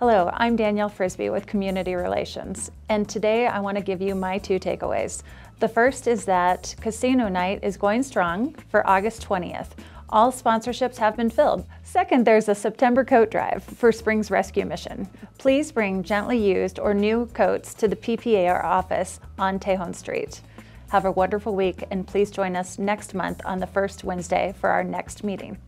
Hello, I'm Danielle Frisbe with Community Relations, and today I want to give you my two takeaways. The first is that Casino Night is going strong for August 20th. All sponsorships have been filled. Second, there's a September coat drive for Springs Rescue Mission. Please bring gently used or new coats to the PPAR office on Tejon Street. Have a wonderful week and please join us next month on the first Wednesday for our next meeting.